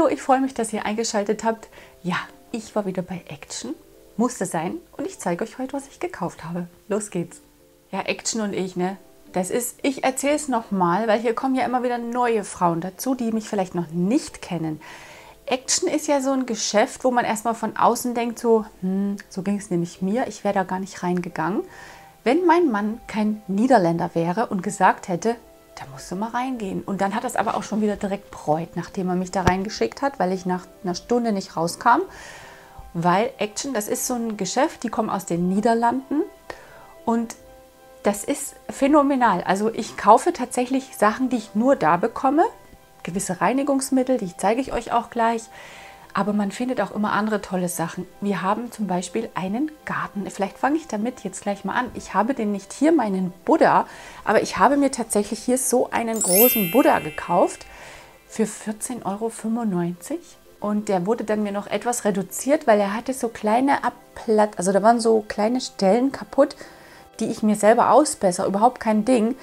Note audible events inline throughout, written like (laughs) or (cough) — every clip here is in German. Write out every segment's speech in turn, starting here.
Hallo, ich freue mich, dass ihr eingeschaltet habt. Ja, ich war wieder bei Action. Musste sein. Und ich zeige euch heute, was ich gekauft habe. Los geht's. Ja, Action und ich, ne? Das ist, ich erzähle es nochmal, weil hier kommen ja immer wieder neue Frauen dazu, die mich vielleicht noch nicht kennen. Action ist ja so ein Geschäft, wo man erstmal von außen denkt, so, hm, so ging es nämlich mir, ich wäre da gar nicht reingegangen. Wenn mein Mann kein Niederländer wäre und gesagt hätte, da musst du mal reingehen. Und dann hat es aber auch schon wieder direkt bereut, nachdem er mich da reingeschickt hat, weil ich nach einer Stunde nicht rauskam. Weil Action, das ist so ein Geschäft, die kommen aus den Niederlanden und das ist phänomenal. Also ich kaufe tatsächlich Sachen, die ich nur da bekomme. Gewisse Reinigungsmittel, die zeige ich euch auch gleich. Aber man findet auch immer andere tolle Sachen. Wir haben zum Beispiel einen Garten. Vielleicht fange ich damit jetzt gleich mal an. Ich habe den nicht hier, meinen Buddha, aber ich habe mir tatsächlich hier so einen großen Buddha gekauft für 14,95 Euro. Und der wurde dann mir noch etwas reduziert, weil er hatte so kleine Abplatt, also da waren so kleine Stellen kaputt, die ich mir selber ausbessere. Überhaupt kein Ding.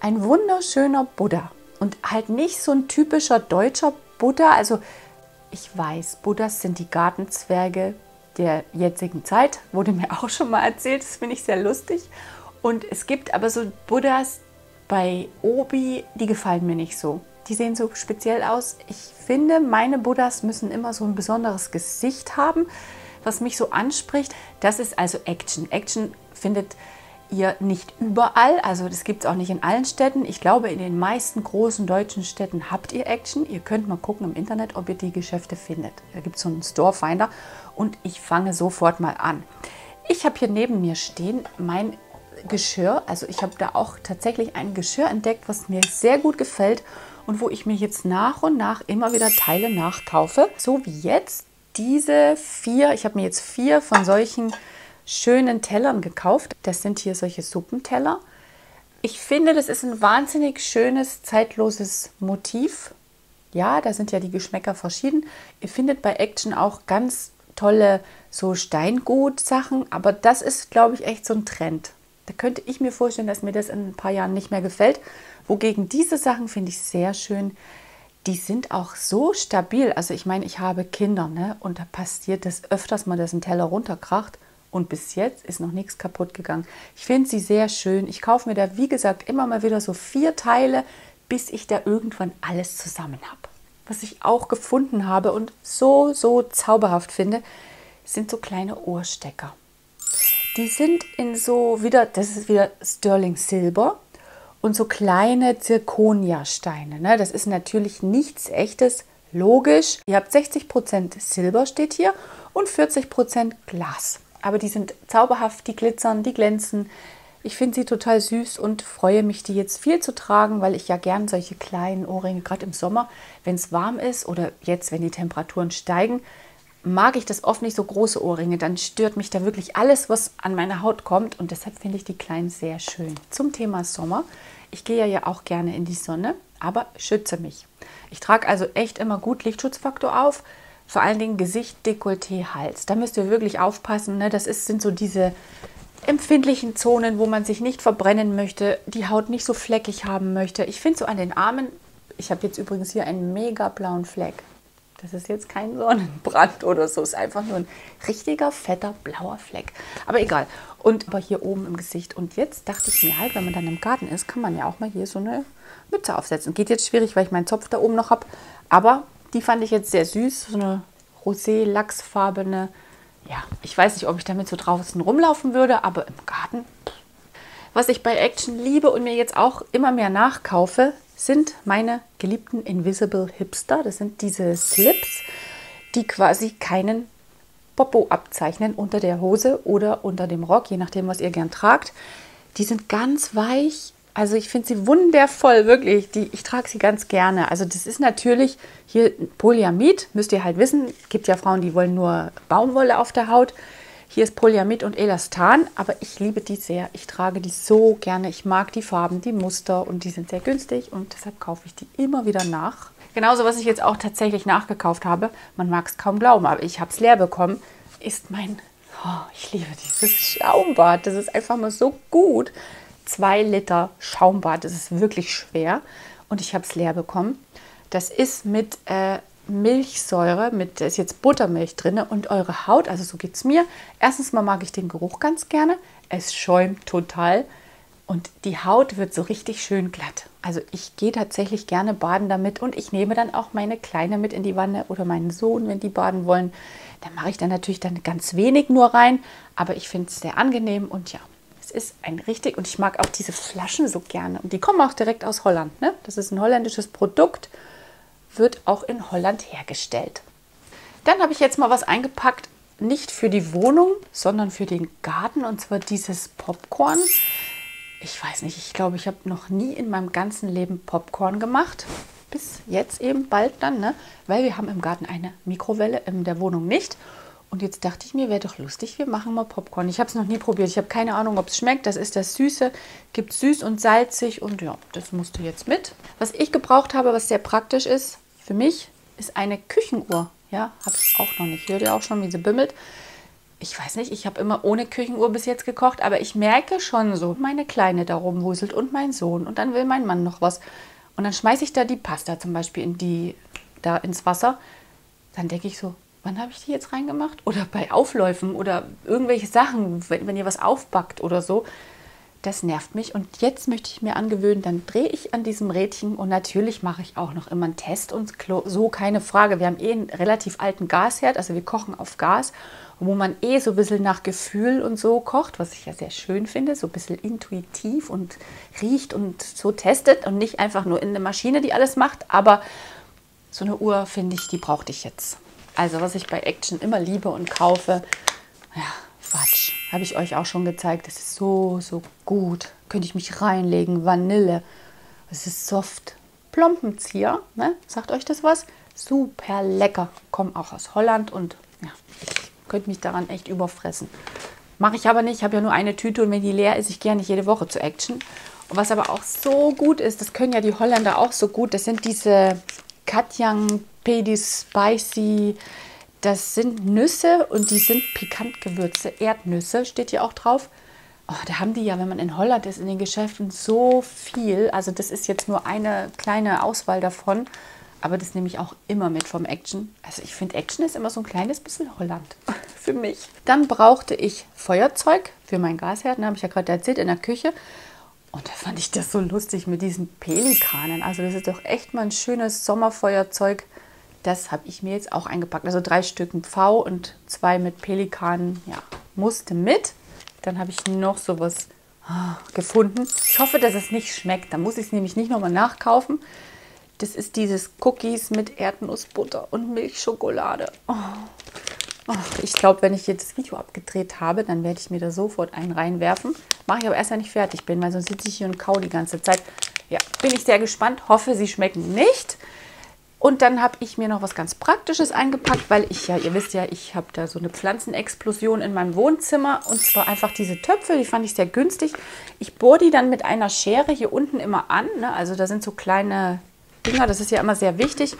Ein wunderschöner Buddha. Und halt nicht so ein typischer deutscher Buddha. Also ich weiß, Buddhas sind die Gartenzwerge der jetzigen Zeit. Wurde mir (laughs) auch schon mal erzählt. Das finde ich sehr lustig. Und es gibt aber so Buddhas bei Obi, die gefallen mir nicht so. Die sehen so speziell aus. Ich finde, meine Buddhas müssen immer so ein besonderes Gesicht haben, was mich so anspricht. Das ist also Action. Action findet ihr nicht überall, also das gibt es auch nicht in allen Städten. Ich glaube, in den meisten großen deutschen Städten habt ihr Action. Ihr könnt mal gucken im Internet, ob ihr die Geschäfte findet. Da gibt es so einen Storefinder und ich fange sofort mal an. Ich habe hier neben mir stehen mein Geschirr. Also ich habe da auch tatsächlich ein Geschirr entdeckt, was mir sehr gut gefällt und wo ich mir jetzt nach und nach immer wieder Teile nachkaufe. So wie jetzt diese vier. Ich habe mir jetzt vier von solchen schönen Tellern gekauft. Das sind hier solche Suppenteller. Ich finde, das ist ein wahnsinnig schönes, zeitloses Motiv. Ja, da sind ja die Geschmäcker verschieden. Ihr findet bei Action auch ganz tolle so Steingut-Sachen, aber das ist, glaube ich, echt so ein Trend. Da könnte ich mir vorstellen, dass mir das in ein paar Jahren nicht mehr gefällt. Wogegen diese Sachen finde ich sehr schön. Die sind auch so stabil. Also ich meine, ich habe Kinder ne? und da passiert das öfters mal, dass ein Teller runterkracht. Und bis jetzt ist noch nichts kaputt gegangen. Ich finde sie sehr schön. Ich kaufe mir da, wie gesagt, immer mal wieder so vier Teile, bis ich da irgendwann alles zusammen habe. Was ich auch gefunden habe und so, so zauberhaft finde, sind so kleine Ohrstecker. Die sind in so wieder, das ist wieder Sterling Silber und so kleine Zirconia-Steine. Ne? Das ist natürlich nichts echtes, logisch. Ihr habt 60% Silber steht hier und 40% Glas. Aber die sind zauberhaft, die glitzern, die glänzen. Ich finde sie total süß und freue mich, die jetzt viel zu tragen, weil ich ja gern solche kleinen Ohrringe, gerade im Sommer, wenn es warm ist oder jetzt, wenn die Temperaturen steigen, mag ich das oft nicht so große Ohrringe. Dann stört mich da wirklich alles, was an meine Haut kommt und deshalb finde ich die kleinen sehr schön. Zum Thema Sommer. Ich gehe ja auch gerne in die Sonne, aber schütze mich. Ich trage also echt immer gut Lichtschutzfaktor auf vor allen Dingen Gesicht, Dekolleté, Hals. Da müsst ihr wirklich aufpassen. Ne? Das ist, sind so diese empfindlichen Zonen, wo man sich nicht verbrennen möchte, die Haut nicht so fleckig haben möchte. Ich finde so an den Armen, ich habe jetzt übrigens hier einen mega blauen Fleck. Das ist jetzt kein Sonnenbrand oder so, ist einfach nur ein richtiger fetter blauer Fleck. Aber egal. Und aber hier oben im Gesicht. Und jetzt dachte ich mir halt, wenn man dann im Garten ist, kann man ja auch mal hier so eine Mütze aufsetzen. Geht jetzt schwierig, weil ich meinen Zopf da oben noch habe. Aber die fand ich jetzt sehr süß, so eine rosé-lachsfarbene. Ja, ich weiß nicht, ob ich damit so draußen rumlaufen würde, aber im Garten. Was ich bei Action liebe und mir jetzt auch immer mehr nachkaufe, sind meine geliebten Invisible Hipster. Das sind diese Slips, die quasi keinen Popo abzeichnen unter der Hose oder unter dem Rock, je nachdem, was ihr gern tragt. Die sind ganz weich, also ich finde sie wundervoll, wirklich. Die, ich trage sie ganz gerne. Also das ist natürlich hier Polyamid, müsst ihr halt wissen. Es gibt ja Frauen, die wollen nur Baumwolle auf der Haut. Hier ist Polyamid und Elastan, aber ich liebe die sehr. Ich trage die so gerne. Ich mag die Farben, die Muster und die sind sehr günstig und deshalb kaufe ich die immer wieder nach. Genauso, was ich jetzt auch tatsächlich nachgekauft habe, man mag es kaum glauben, aber ich habe es leer bekommen, ist mein, oh, ich liebe dieses Schaumbad. Das ist einfach mal so gut zwei Liter Schaumbad. Das ist wirklich schwer und ich habe es leer bekommen. Das ist mit äh, Milchsäure, mit, da ist jetzt Buttermilch drin und eure Haut, also so geht es mir. Erstens mal mag ich den Geruch ganz gerne. Es schäumt total und die Haut wird so richtig schön glatt. Also ich gehe tatsächlich gerne baden damit und ich nehme dann auch meine Kleine mit in die Wanne oder meinen Sohn, wenn die baden wollen. Da mache ich dann natürlich dann ganz wenig nur rein, aber ich finde es sehr angenehm und ja, es ist ein richtig und ich mag auch diese Flaschen so gerne und die kommen auch direkt aus Holland. Ne? Das ist ein holländisches Produkt, wird auch in Holland hergestellt. Dann habe ich jetzt mal was eingepackt, nicht für die Wohnung, sondern für den Garten und zwar dieses Popcorn ich weiß nicht, ich glaube, ich habe noch nie in meinem ganzen Leben Popcorn gemacht. Bis jetzt eben bald dann, ne? weil wir haben im Garten eine Mikrowelle, in der Wohnung nicht. Und jetzt dachte ich mir, wäre doch lustig, wir machen mal Popcorn. Ich habe es noch nie probiert. Ich habe keine Ahnung, ob es schmeckt. Das ist das Süße. Gibt süß und salzig und ja, das musste jetzt mit. Was ich gebraucht habe, was sehr praktisch ist für mich, ist eine Küchenuhr. Ja, habe ich auch noch nicht. Hört ihr auch schon, wie sie bimmelt ich weiß nicht, ich habe immer ohne Küchenuhr bis jetzt gekocht, aber ich merke schon so, meine Kleine da rumwuselt und mein Sohn und dann will mein Mann noch was. Und dann schmeiße ich da die Pasta zum Beispiel in die, da ins Wasser. Dann denke ich so, wann habe ich die jetzt reingemacht? Oder bei Aufläufen oder irgendwelche Sachen, wenn, wenn ihr was aufbackt oder so. Das nervt mich und jetzt möchte ich mir angewöhnen, dann drehe ich an diesem Rädchen und natürlich mache ich auch noch immer einen Test und so keine Frage. Wir haben eh einen relativ alten Gasherd, also wir kochen auf Gas wo man eh so ein bisschen nach Gefühl und so kocht, was ich ja sehr schön finde, so ein bisschen intuitiv und riecht und so testet und nicht einfach nur in eine Maschine, die alles macht. Aber so eine Uhr, finde ich, die brauchte ich jetzt. Also was ich bei Action immer liebe und kaufe, ja, Quatsch, habe ich euch auch schon gezeigt. Das ist so, so gut. Könnte ich mich reinlegen, Vanille. Es ist soft. Plompenzieher, ne? sagt euch das was? Super lecker. Kommen auch aus Holland und ja, ich könnte mich daran echt überfressen. Mache ich aber nicht. Ich habe ja nur eine Tüte und wenn die leer ist, ich gehe nicht jede Woche zu Action. Und was aber auch so gut ist, das können ja die Holländer auch so gut, das sind diese Katjang Pedis Spicy. Das sind Nüsse und die sind pikant Gewürze. Erdnüsse steht hier auch drauf. Oh, da haben die ja, wenn man in Holland ist, in den Geschäften so viel. Also das ist jetzt nur eine kleine Auswahl davon. Aber das nehme ich auch immer mit vom Action. Also ich finde, Action ist immer so ein kleines bisschen Holland für mich. Dann brauchte ich Feuerzeug für meinen Gasherd. habe ich ja gerade erzählt, in der Küche. Und da fand ich das so lustig mit diesen Pelikanen. Also das ist doch echt mal ein schönes Sommerfeuerzeug. Das habe ich mir jetzt auch eingepackt. Also drei Stücken V und zwei mit Pelikanen. Ja, musste mit. Dann habe ich noch sowas ah, gefunden. Ich hoffe, dass es nicht schmeckt. Da muss ich es nämlich nicht nochmal nachkaufen. Das ist dieses Cookies mit Erdnussbutter und Milchschokolade. Oh. Oh, ich glaube, wenn ich jetzt das Video abgedreht habe, dann werde ich mir da sofort einen reinwerfen. Mache ich aber erst, wenn ich fertig bin, weil sonst sitze ich hier und kau die ganze Zeit. Ja, bin ich sehr gespannt. Hoffe, sie schmecken nicht. Und dann habe ich mir noch was ganz Praktisches eingepackt, weil ich ja, ihr wisst ja, ich habe da so eine Pflanzenexplosion in meinem Wohnzimmer. Und zwar einfach diese Töpfe, die fand ich sehr günstig. Ich bohre die dann mit einer Schere hier unten immer an. Ne? Also da sind so kleine Dinger, das ist ja immer sehr wichtig.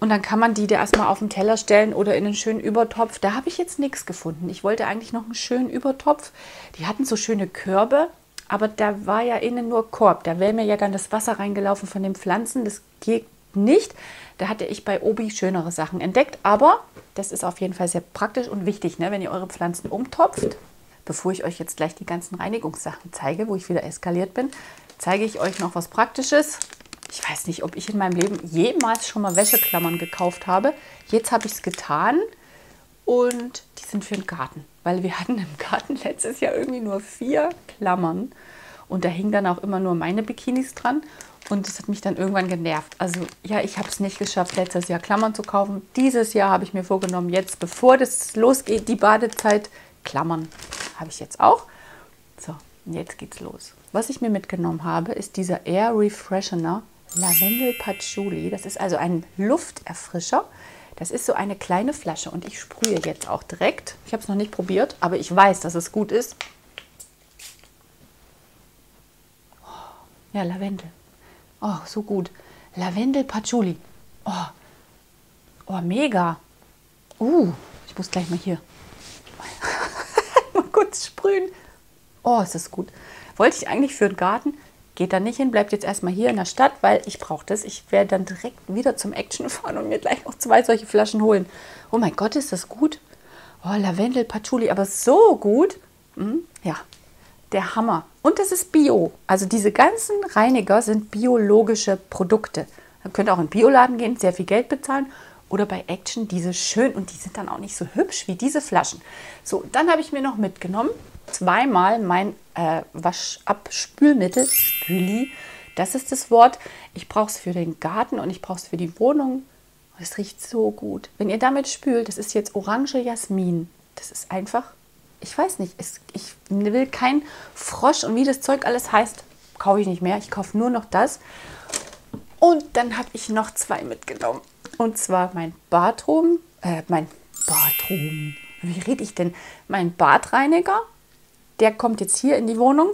Und dann kann man die da erstmal auf den Teller stellen oder in einen schönen Übertopf. Da habe ich jetzt nichts gefunden. Ich wollte eigentlich noch einen schönen Übertopf. Die hatten so schöne Körbe, aber da war ja innen nur Korb. Da wäre mir ja dann das Wasser reingelaufen von den Pflanzen. Das geht nicht. Da hatte ich bei Obi schönere Sachen entdeckt. Aber das ist auf jeden Fall sehr praktisch und wichtig, ne, wenn ihr eure Pflanzen umtopft. Bevor ich euch jetzt gleich die ganzen Reinigungssachen zeige, wo ich wieder eskaliert bin, zeige ich euch noch was Praktisches ich weiß nicht, ob ich in meinem Leben jemals schon mal Wäscheklammern gekauft habe. Jetzt habe ich es getan und die sind für den Garten, weil wir hatten im Garten letztes Jahr irgendwie nur vier Klammern und da hingen dann auch immer nur meine Bikinis dran und das hat mich dann irgendwann genervt. Also ja, ich habe es nicht geschafft, letztes Jahr Klammern zu kaufen. Dieses Jahr habe ich mir vorgenommen, jetzt bevor das losgeht, die Badezeit, Klammern habe ich jetzt auch. So, jetzt geht's los. Was ich mir mitgenommen habe, ist dieser Air Refreshener Lavendel Patchouli. Das ist also ein Lufterfrischer. Das ist so eine kleine Flasche und ich sprühe jetzt auch direkt. Ich habe es noch nicht probiert, aber ich weiß, dass es gut ist. Ja, Lavendel. Oh, so gut. Lavendel Patchouli. Oh, oh mega. Uh, ich muss gleich mal hier (laughs) mal kurz sprühen. Oh, ist das gut. Wollte ich eigentlich für den Garten geht da nicht hin, bleibt jetzt erstmal hier in der Stadt, weil ich brauche das. Ich werde dann direkt wieder zum Action fahren und mir gleich noch zwei solche Flaschen holen. Oh mein Gott, ist das gut. Oh, Lavendel, Patchouli, aber so gut. Hm, ja, der Hammer. Und es ist Bio. Also diese ganzen Reiniger sind biologische Produkte. Ihr könnt auch in den Bioladen gehen, sehr viel Geld bezahlen. Oder bei Action diese schön und die sind dann auch nicht so hübsch wie diese Flaschen. So, dann habe ich mir noch mitgenommen zweimal mein äh, Waschabspülmittel, Spüli, das ist das Wort. Ich brauche es für den Garten und ich brauche es für die Wohnung. Es riecht so gut. Wenn ihr damit spült, das ist jetzt Orange Jasmin. Das ist einfach, ich weiß nicht, es, ich will kein Frosch und wie das Zeug alles heißt, kaufe ich nicht mehr. Ich kaufe nur noch das. Und dann habe ich noch zwei mitgenommen. Und zwar mein Badrum, äh, mein Badrum, wie rede ich denn? Mein Badreiniger der kommt jetzt hier in die Wohnung.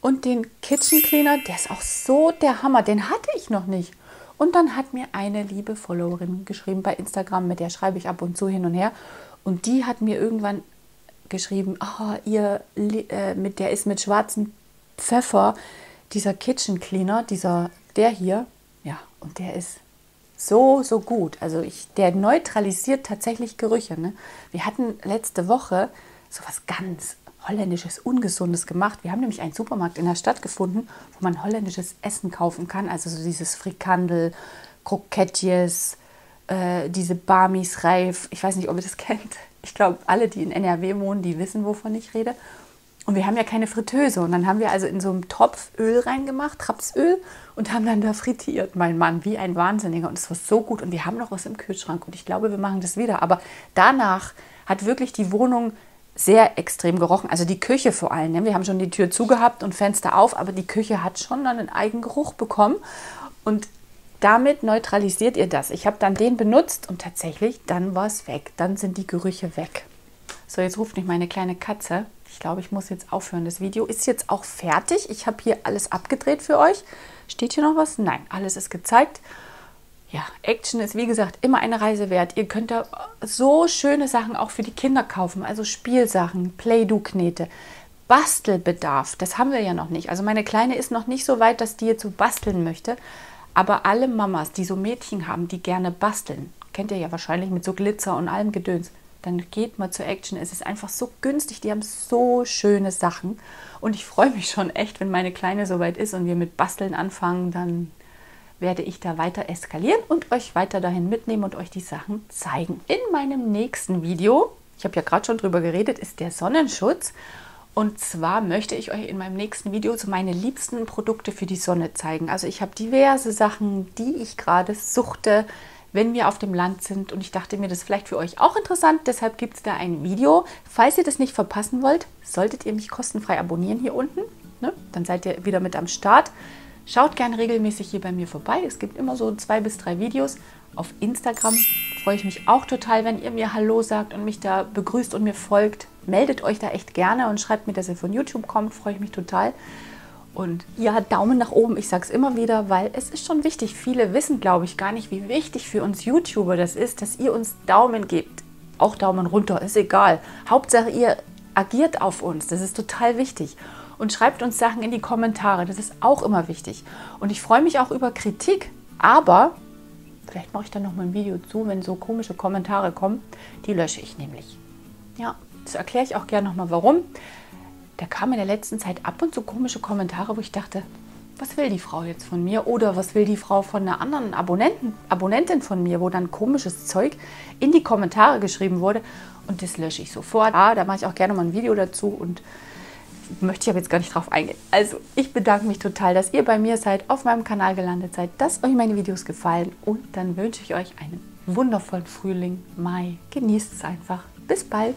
Und den Kitchen Cleaner, der ist auch so der Hammer, den hatte ich noch nicht. Und dann hat mir eine liebe Followerin geschrieben bei Instagram, mit der schreibe ich ab und zu hin und her. Und die hat mir irgendwann geschrieben, oh, ihr, äh, mit der ist mit schwarzem Pfeffer dieser Kitchen Cleaner, dieser, der hier, ja, und der ist so, so gut. Also ich, der neutralisiert tatsächlich Gerüche. Ne? Wir hatten letzte Woche so was ganz holländisches Ungesundes gemacht. Wir haben nämlich einen Supermarkt in der Stadt gefunden, wo man holländisches Essen kaufen kann. Also so dieses Frikandel, Krokettjes, äh, diese Barmis Reif. Ich weiß nicht, ob ihr das (laughs) kennt. Ich glaube, alle, die in NRW wohnen, die wissen, wovon ich rede. Und wir haben ja keine Fritteuse. Und dann haben wir also in so einem Topf Öl reingemacht, Rapsöl, und haben dann da frittiert, mein Mann, wie ein Wahnsinniger. Und es war so gut. Und wir haben noch was im Kühlschrank. Und ich glaube, wir machen das wieder. Aber danach hat wirklich die Wohnung sehr extrem gerochen. Also die Küche vor allem. Ne? Wir haben schon die Tür zugehabt und Fenster auf, aber die Küche hat schon dann einen eigenen Geruch bekommen. Und damit neutralisiert ihr das. Ich habe dann den benutzt und tatsächlich, dann war es weg. Dann sind die Gerüche weg. So, jetzt ruft mich meine kleine Katze. Ich glaube, ich muss jetzt aufhören. Das Video ist jetzt auch fertig. Ich habe hier alles abgedreht für euch. Steht hier noch was? Nein, alles ist gezeigt ja, Action ist wie gesagt immer eine Reise wert. Ihr könnt da so schöne Sachen auch für die Kinder kaufen, also Spielsachen, Play-Doh-Knete, Bastelbedarf, das haben wir ja noch nicht. Also meine Kleine ist noch nicht so weit, dass die jetzt so basteln möchte. Aber alle Mamas, die so Mädchen haben, die gerne basteln, kennt ihr ja wahrscheinlich mit so Glitzer und allem Gedöns, dann geht mal zur Action. Es ist einfach so günstig, die haben so schöne Sachen. Und ich freue mich schon echt, wenn meine Kleine so weit ist und wir mit Basteln anfangen, dann werde ich da weiter eskalieren und euch weiter dahin mitnehmen und euch die Sachen zeigen. In meinem nächsten Video, ich habe ja gerade schon drüber geredet, ist der Sonnenschutz. Und zwar möchte ich euch in meinem nächsten Video so meine liebsten Produkte für die Sonne zeigen. Also ich habe diverse Sachen, die ich gerade suchte, wenn wir auf dem Land sind. Und ich dachte mir, das ist vielleicht für euch auch interessant. Deshalb gibt es da ein Video. Falls ihr das nicht verpassen wollt, solltet ihr mich kostenfrei abonnieren hier unten. Ne? Dann seid ihr wieder mit am Start. Schaut gerne regelmäßig hier bei mir vorbei. Es gibt immer so zwei bis drei Videos. Auf Instagram freue ich mich auch total, wenn ihr mir Hallo sagt und mich da begrüßt und mir folgt. Meldet euch da echt gerne und schreibt mir, dass ihr von YouTube kommt. Freue ich mich total. Und ja, Daumen nach oben, ich sage es immer wieder, weil es ist schon wichtig. Viele wissen, glaube ich, gar nicht, wie wichtig für uns YouTuber das ist, dass ihr uns Daumen gebt. Auch Daumen runter, ist egal. Hauptsache, ihr agiert auf uns. Das ist total wichtig und schreibt uns Sachen in die Kommentare. Das ist auch immer wichtig. Und ich freue mich auch über Kritik, aber vielleicht mache ich dann noch mal ein Video zu, wenn so komische Kommentare kommen. Die lösche ich nämlich. Ja, das erkläre ich auch gerne noch mal warum. Da kamen in der letzten Zeit ab und zu komische Kommentare, wo ich dachte, was will die Frau jetzt von mir? Oder was will die Frau von einer anderen Abonnenten, Abonnentin von mir, wo dann komisches Zeug in die Kommentare geschrieben wurde. Und das lösche ich sofort. Ja, da mache ich auch gerne mal ein Video dazu und möchte ich aber jetzt gar nicht drauf eingehen. Also, ich bedanke mich total, dass ihr bei mir seid, auf meinem Kanal gelandet seid, dass euch meine Videos gefallen und dann wünsche ich euch einen wundervollen Frühling, Mai. Genießt es einfach. Bis bald.